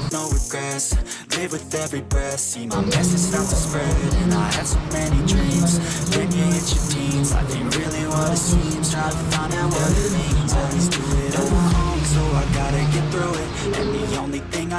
with no regrets. Live with every breath, see my message start to spread. And I had so many dreams, then you hit your teens. Life ain't really what it seems, try to find out what it means. Always do it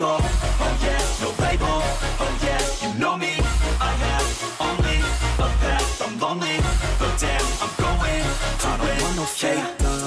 yeah, I'm oh yeah, no label, oh yeah, you know me, I have only a path, I'm lonely, but damn, I'm going. I don't want no fake